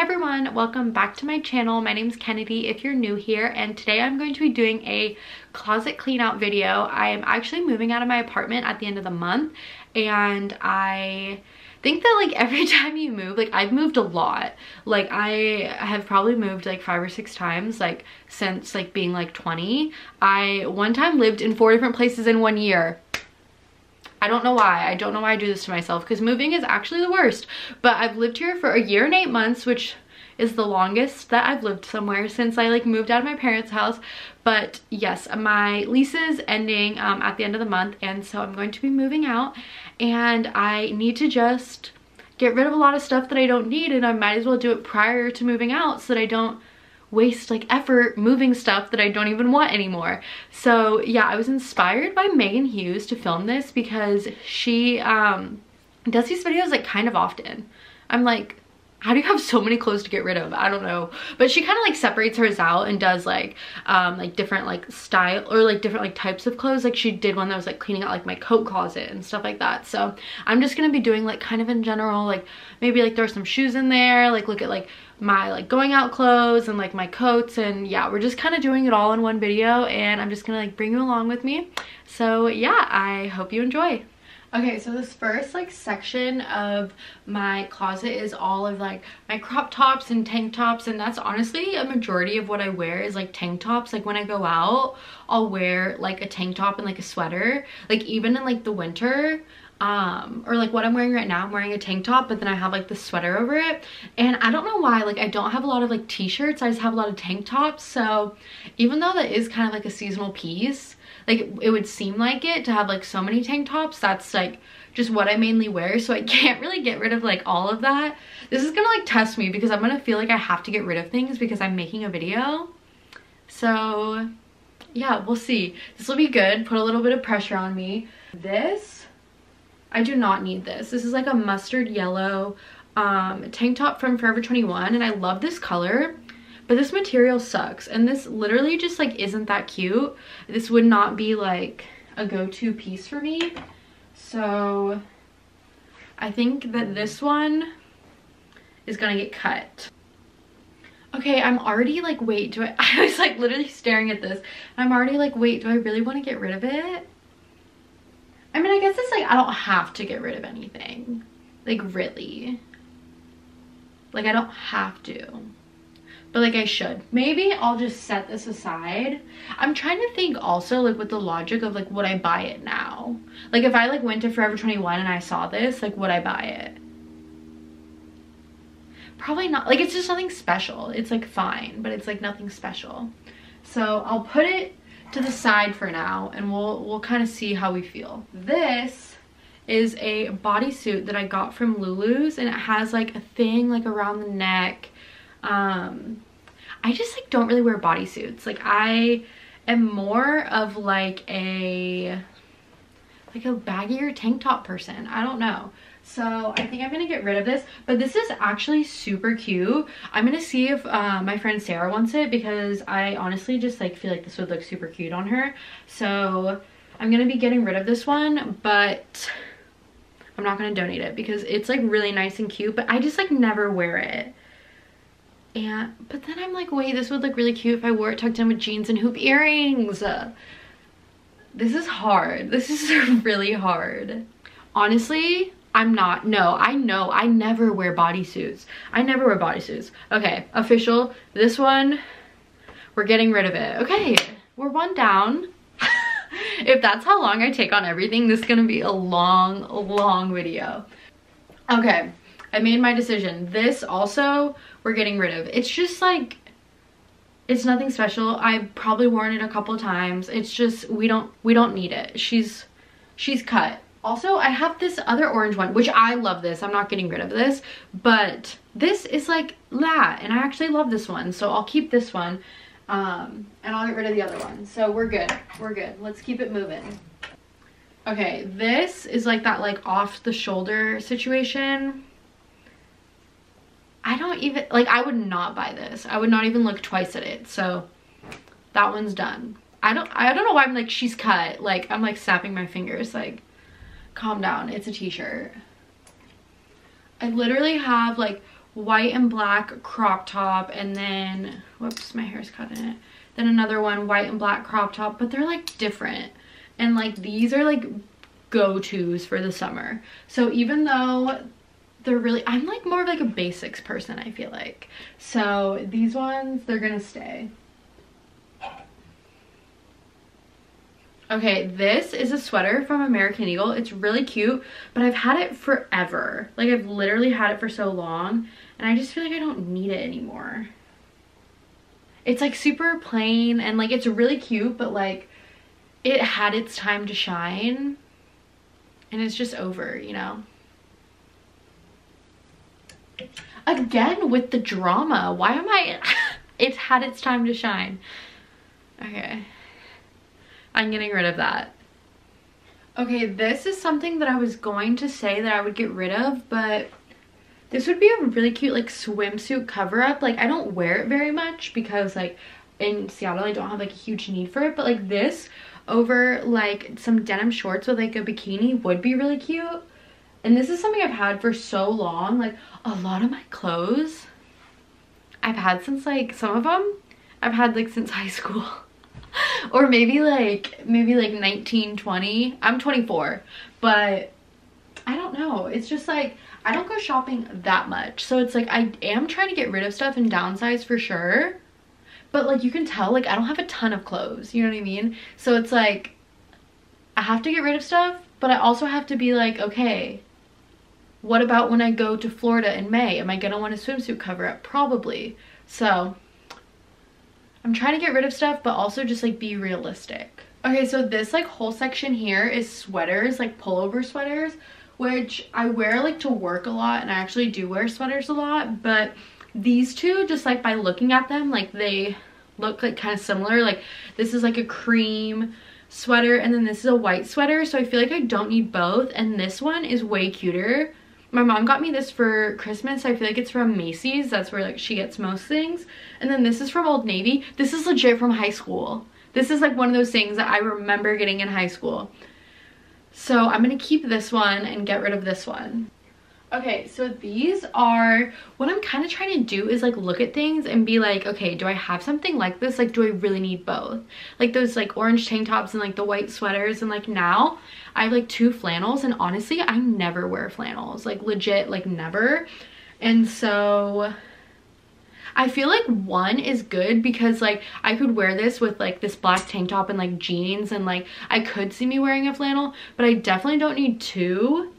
Hey everyone, welcome back to my channel. My name is Kennedy if you're new here and today I'm going to be doing a closet clean out video. I am actually moving out of my apartment at the end of the month and I think that like every time you move, like I've moved a lot. Like I have probably moved like five or six times like since like being like 20. I one time lived in four different places in one year. I don't know why. I don't know why I do this to myself because moving is actually the worst. But I've lived here for a year and eight months, which is the longest that I've lived somewhere since I like moved out of my parents' house. But yes, my lease is ending um, at the end of the month and so I'm going to be moving out and I need to just get rid of a lot of stuff that I don't need and I might as well do it prior to moving out so that I don't waste like effort moving stuff that I don't even want anymore. So yeah, I was inspired by Megan Hughes to film this because she um, does these videos like kind of often. I'm like, how do you have so many clothes to get rid of? I don't know. But she kind of like separates hers out and does like um like different like style or like different like types of clothes. Like she did one that was like cleaning out like my coat closet and stuff like that. So I'm just gonna be doing like kind of in general like maybe like there's some shoes in there like look at like my like going out clothes and like my coats and yeah we're just kind of doing it all in one video and I'm just gonna like bring you along with me so yeah I hope you enjoy okay so this first like section of my closet is all of like my crop tops and tank tops and that's honestly a majority of what I wear is like tank tops. Like when I go out I'll wear like a tank top and like a sweater. Like even in like the winter um or like what i'm wearing right now i'm wearing a tank top but then i have like the sweater over it. And i don't know why like i don't have a lot of like t-shirts. I just have a lot of tank tops. So even though that is kind of like a seasonal piece like it, would seem like it to have like so many tank tops that's like just what I mainly wear so I can't really get rid of like all of that. This is gonna like test me because I'm gonna feel like I have to get rid of things because I'm making a video. So yeah, we'll see. This will be good, put a little bit of pressure on me. This I do not need this. This is like a mustard yellow um, tank top from Forever 21 and I love this color but this material sucks and this literally just like isn't that cute. This would not be like a go-to piece for me. So I think that this one is gonna get cut. Okay, I'm already like, wait, do I, I was like literally staring at this. I'm already like, wait, do I really want to get rid of it? I mean, I guess it's like I don't have to get rid of anything. Like, really. Like, I don't have to. But, like, I should. Maybe I'll just set this aside. I'm trying to think also, like, with the logic of, like, would I buy it now? Like, if I, like, went to Forever 21 and I saw this, like, would I buy it? Probably not. Like, it's just nothing special. It's, like, fine. But it's, like, nothing special. So, I'll put it to the side for now and we'll we'll kind of see how we feel. This is a bodysuit that I got from Lulu's and it has like a thing like around the neck. Um, I just like don't really wear bodysuits. Like I am more of like a like a baggier tank top person. I don't know. So I think I'm gonna get rid of this, but this is actually super cute. I'm gonna see if uh, my friend Sarah wants it because I honestly just like feel like this would look super cute on her. So I'm gonna be getting rid of this one, but I'm not gonna donate it because it's like really nice and cute, but I just like never wear it. And, but then I'm like, wait, this would look really cute if I wore it tucked in with jeans and hoop earrings. This is hard. This is really hard. Honestly, I'm not. No, I know. I never wear bodysuits. I never wear bodysuits. Okay, official. This one, we're getting rid of it. Okay, we're one down. if that's how long I take on everything, this is gonna be a long, long video. Okay, I made my decision. This also, we're getting rid of. It's just like, it's nothing special. I've probably worn it a couple times. It's just, we don't, we don't need it. She's, she's cut also, I have this other orange one, which I love this. I'm not getting rid of this, but this is like that, and I actually love this one, so I'll keep this one, um, and I'll get rid of the other one. So we're good. We're good. Let's keep it moving. Okay, this is like that like off the shoulder situation. I don't even, like I would not buy this. I would not even look twice at it, so that one's done. I don't, I don't know why I'm like, she's cut. Like, I'm like snapping my fingers, like, calm down it's a t-shirt i literally have like white and black crop top and then, whoops, my hair's cut in it. Then another one, white and black crop top, but they're like different. And like these are like go-tos for the summer. So even though they're really, I'm like more of like a basics person, I feel like. So these ones, they're gonna stay. Okay, this is a sweater from American Eagle. It's really cute, but I've had it forever. Like I've literally had it for so long and I just feel like I don't need it anymore. It's like super plain and like it's really cute, but like it had its time to shine and it's just over, you know? Again with the drama. Why am I... it's had its time to shine. Okay. I'm getting rid of that. Okay, this is something that I was going to say that I would get rid of, but this would be a really cute like swimsuit cover up. Like I don't wear it very much because like in Seattle I don't have like a huge need for it, but like this over like some denim shorts with like a bikini would be really cute. And this is something I've had for so long. Like a lot of my clothes I've had since like some of them I've had like since high school. or maybe like maybe like 19 20 i'm 24 but i don't know. It's just like i don't go shopping that much. So it's like i am trying to get rid of stuff and downsize for sure. But like you can tell like i don't have a ton of clothes. You know what i mean? So it's like i have to get rid of stuff but i also have to be like okay what about when i go to florida in may am i gonna want a swimsuit cover up probably so I'm trying to get rid of stuff, but also just like be realistic. Okay, so this like whole section here is sweaters, like pullover sweaters, which I wear like to work a lot and I actually do wear sweaters a lot, but these two, just like by looking at them, like they look like kind of similar. Like this is like a cream sweater and then this is a white sweater, so I feel like I don't need both. And this one is way cuter my mom got me this for Christmas. I feel like it's from Macy's. That's where like she gets most things. And then this is from Old Navy. This is legit from high school. This is like one of those things that I remember getting in high school. So I'm going to keep this one and get rid of this one. Okay, so these are, what I'm kind of trying to do is like look at things and be like, okay, do I have something like this? Like, do I really need both? Like those like orange tank tops and like the white sweaters and like now I have like two flannels and honestly, I never wear flannels, like legit, like never. And so I feel like one is good because like I could wear this with like this black tank top and like jeans and like I could see me wearing a flannel, but I definitely don't need two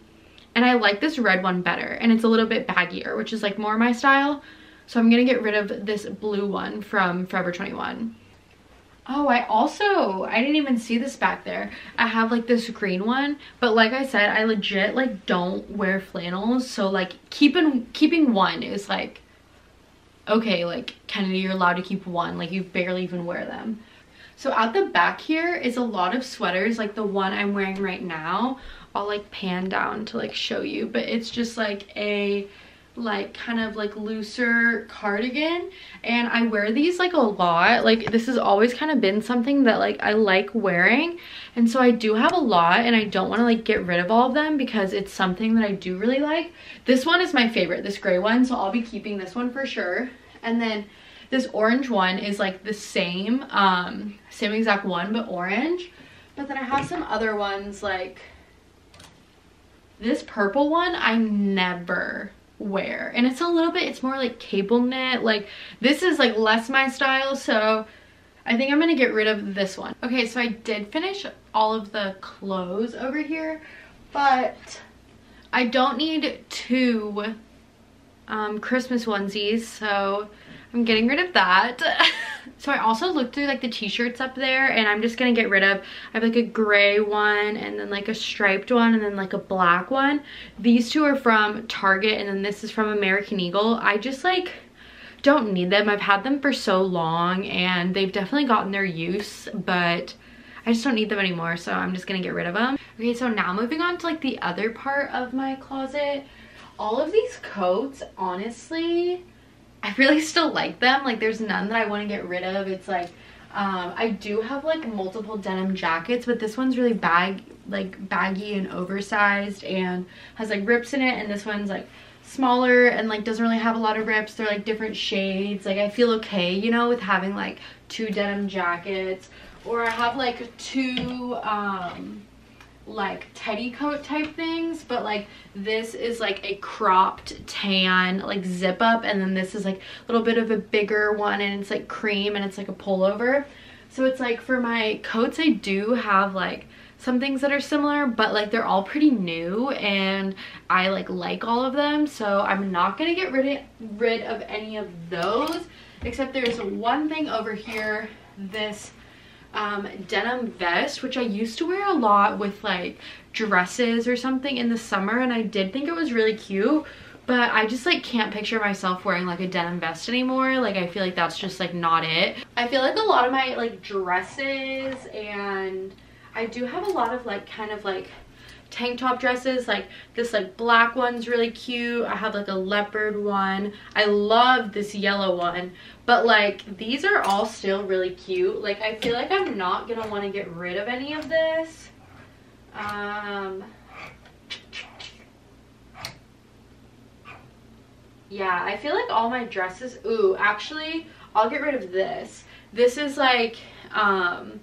and I like this red one better and it's a little bit baggier, which is like more my style. So I'm gonna get rid of this blue one from Forever 21. Oh, I also, I didn't even see this back there. I have like this green one, but like I said, I legit like don't wear flannels. So like keeping, keeping one is like, okay, like Kennedy, you're allowed to keep one. Like you barely even wear them. So at the back here is a lot of sweaters like the one I'm wearing right now I'll like pan down to like show you but it's just like a like kind of like looser cardigan and I wear these like a lot. Like this has always kind of been something that like I like wearing and so I do have a lot and I don't want to like get rid of all of them because it's something that I do really like. This one is my favorite this gray one so I'll be keeping this one for sure. And then this orange one is like the same um same exact one but orange. But then I have some other ones like this purple one, I never wear. And it's a little bit, it's more like cable knit. Like this is like less my style. So I think I'm to get rid of this one. Okay, so I did finish all of the clothes over here. But I don't need two um, Christmas onesies. So I'm getting rid of that. so I also looked through like the t-shirts up there and I'm just gonna get rid of, I have like a gray one and then like a striped one and then like a black one. These two are from Target and then this is from American Eagle. I just like don't need them. I've had them for so long and they've definitely gotten their use, but I just don't need them anymore, so I'm just gonna get rid of them. Okay, so now moving on to like the other part of my closet. All of these coats, honestly, I really still like them. Like there's none that I want to get rid of. It's like, um, I do have like multiple denim jackets, but this one's really bag, like baggy and oversized and has like rips in it. And this one's like smaller and like doesn't really have a lot of rips. They're like different shades. Like I feel okay, you know, with having like two denim jackets. Or I have like two um like teddy coat type things but like this is like a cropped tan like zip up and then this is like a little bit of a bigger one and it's like cream and it's like a pullover. So it's like for my coats I do have like some things that are similar but like they're all pretty new and I like like all of them so I'm not gonna get rid of, rid of any of those except there's one thing over here this um, denim vest, which I used to wear a lot with like dresses or something in the summer and I did think it was really cute but I just like can't picture myself wearing like a denim vest anymore. Like I feel like that's just like not it. I feel like a lot of my like dresses and I do have a lot of like kind of like tank top dresses like this like black one's really cute. I have like a leopard one. I love this yellow one. But like these are all still really cute. Like i feel like i'm not gonna want to get rid of any of this. Um yeah i feel like all my dresses ooh actually i'll get rid of this. This is like um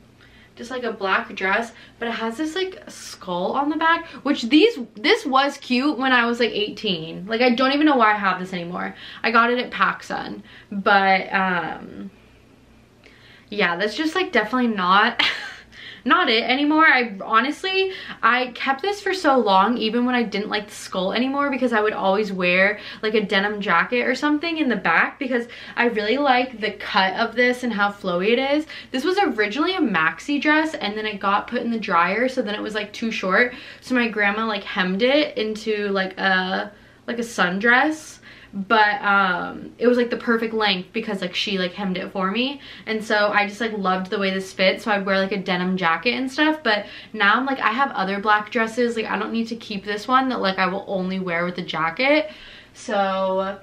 just like a black dress but it has this like skull on the back which these this was cute when i was like 18 like i don't even know why i have this anymore. I got it at pacsun but um yeah that's just like definitely not not it anymore. I honestly, I kept this for so long even when I didn't like the skull anymore because I would always wear like a denim jacket or something in the back because I really like the cut of this and how flowy it is. This was originally a maxi dress and then it got put in the dryer so then it was like too short. So my grandma like hemmed it into like a like a sundress but um it was like the perfect length because like she like hemmed it for me and so i just like loved the way this fit so i'd wear like a denim jacket and stuff but now i'm like i have other black dresses like i don't need to keep this one that like i will only wear with a jacket so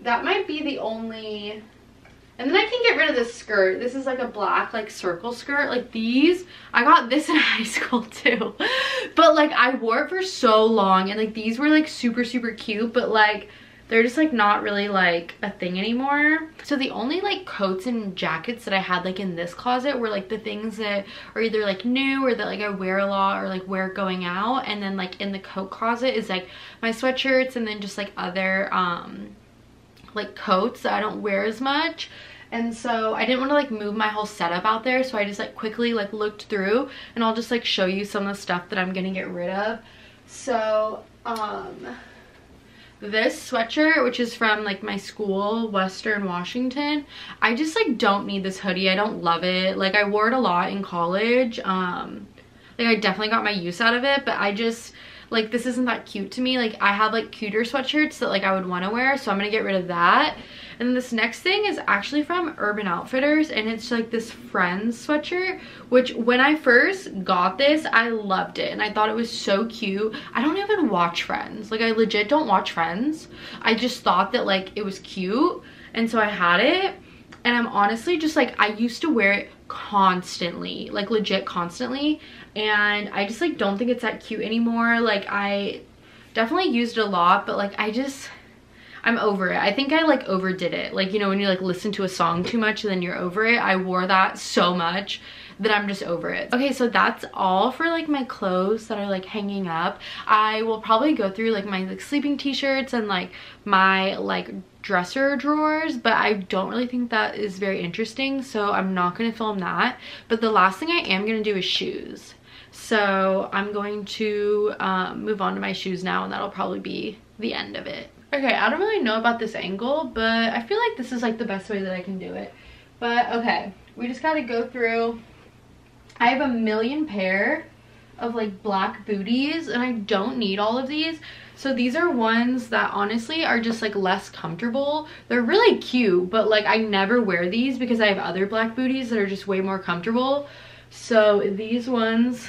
that might be the only and then I can get rid of this skirt. This is like a black like circle skirt. Like these, I got this in high school too. But like I wore it for so long and like these were like super, super cute. But like they're just like not really like a thing anymore. So the only like coats and jackets that i had like in this closet were like the things that are either like new or that like i wear a lot or like wear going out. And then like in the coat closet is like my sweatshirts and then just like other um like coats that i don't wear as much. And so I didn't want to like move my whole setup out there. So I just like quickly like looked through and I'll just like show you some of the stuff that I'm gonna get rid of. So um this sweatshirt which is from like my school western washington i just like don't need this hoodie. I don't love it. Like i wore it a lot in college. Um like i definitely got my use out of it but i just like this isn't that cute to me. Like i have like cuter sweatshirts that like i would want to wear so i'm gonna get rid of that and this next thing is actually from urban outfitters and it's like this friends sweatshirt which when i first got this i loved it and i thought it was so cute. I don't even watch friends. Like i legit don't watch friends. I just thought that like it was cute and so i had it. And i'm honestly just like i used to wear it constantly like legit constantly. And I just like don't think it's that cute anymore. Like I definitely used it a lot but like I just I'm over it. I think I like overdid it. Like, you know, when you like listen to a song too much and then you're over it. I wore that so much that I'm just over it. Okay, so that's all for like my clothes that are like hanging up. I will probably go through like my like sleeping t-shirts and like my like dresser drawers but I don't really think that is very interesting so I'm not going to film that but the last thing I am going to do is shoes so I'm going to um, move on to my shoes now and that'll probably be the end of it. Okay, I don't really know about this angle, but I feel like this is like the best way that I can do it. But okay, we just gotta go through. I have a million pair of like black booties and I don't need all of these. So these are ones that honestly are just like less comfortable. They're really cute, but like I never wear these because I have other black booties that are just way more comfortable. So these ones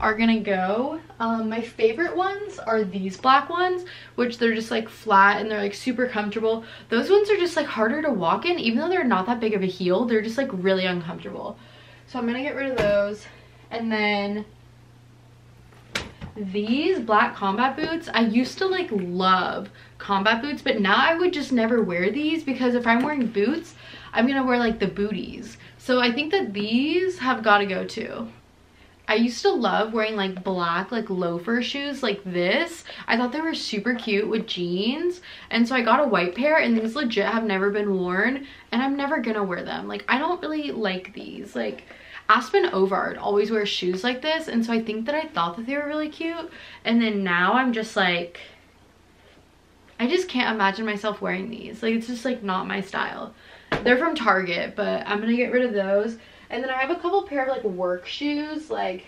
are gonna go. Um, my favorite ones are these black ones, which they're just like flat and they're like super comfortable. Those ones are just like harder to walk in, even though they're not that big of a heel, they're just like really uncomfortable. So I'm gonna get rid of those. And then these black combat boots, I used to like love combat boots, but now I would just never wear these because if I'm wearing boots, I'm gonna wear like the booties. So I think that these have got to go too. I used to love wearing like black like loafer shoes like this. I thought they were super cute with jeans. And so I got a white pair and these legit have never been worn and I'm never gonna wear them. Like I don't really like these. Like Aspen Ovard always wears shoes like this and so I think that I thought that they were really cute and then now I'm just like I just can't imagine myself wearing these like it's just like not my style they're from Target but I'm gonna get rid of those and then I have a couple pair of like work shoes. Like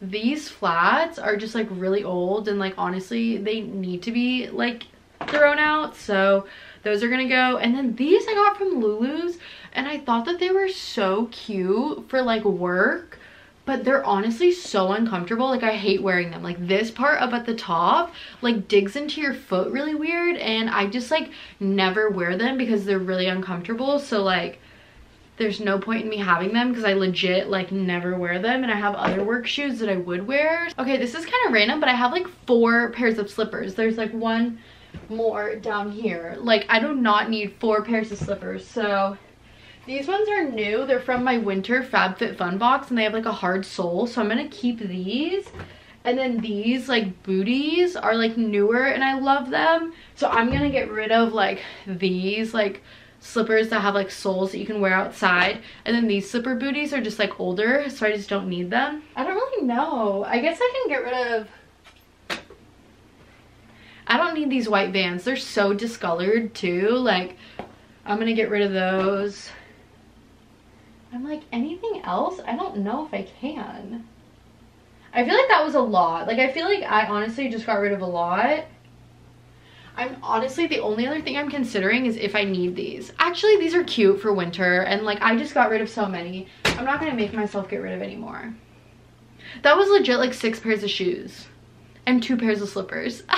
these flats are just like really old and like honestly they need to be like thrown out. So those are gonna go. And then these i got from lulu's and i thought that they were so cute for like work but they're honestly so uncomfortable. Like i hate wearing them. Like this part up at the top like digs into your foot really weird and i just like never wear them because they're really uncomfortable. So like there's no point in me having them because I legit like never wear them and I have other work shoes that I would wear. Okay, this is kind of random, but I have like four pairs of slippers. There's like one more down here. Like I do not need four pairs of slippers. So these ones are new. They're from my winter FabFitFun box and they have like a hard sole. So I'm going to keep these. And then these like booties are like newer and I love them. So I'm going to get rid of like these like slippers that have like soles that you can wear outside. And then these slipper booties are just like older. So I just don't need them. I don't really know. I guess I can get rid of I don't need these white vans. They're so discolored too. Like, I'm gonna get rid of those. I'm like, anything else? I don't know if I can. I feel like that was a lot. Like, I feel like I honestly just got rid of a lot. I'm honestly, the only other thing I'm considering is if I need these. Actually, these are cute for winter. And like, I just got rid of so many. I'm not gonna make myself get rid of any more. That was legit like six pairs of shoes and two pairs of slippers.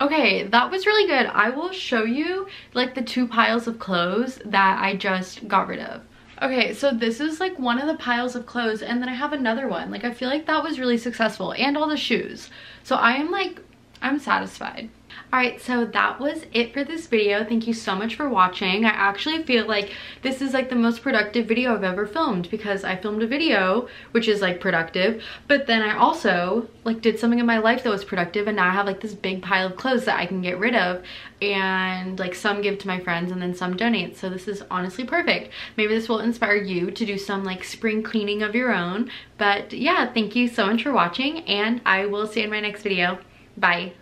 Okay, that was really good. I will show you like the two piles of clothes that I just got rid of. Okay, so this is like one of the piles of clothes and then I have another one. Like I feel like that was really successful and all the shoes. So I am like, I'm satisfied. Alright, so that was it for this video. Thank you so much for watching. I actually feel like this is like the most productive video I've ever filmed because I filmed a video, which is like productive, but then I also like did something in my life that was productive and now I have like this big pile of clothes that I can get rid of and like some give to my friends and then some donate. So this is honestly perfect. Maybe this will inspire you to do some like spring cleaning of your own. But yeah, thank you so much for watching and I will see you in my next video. Bye.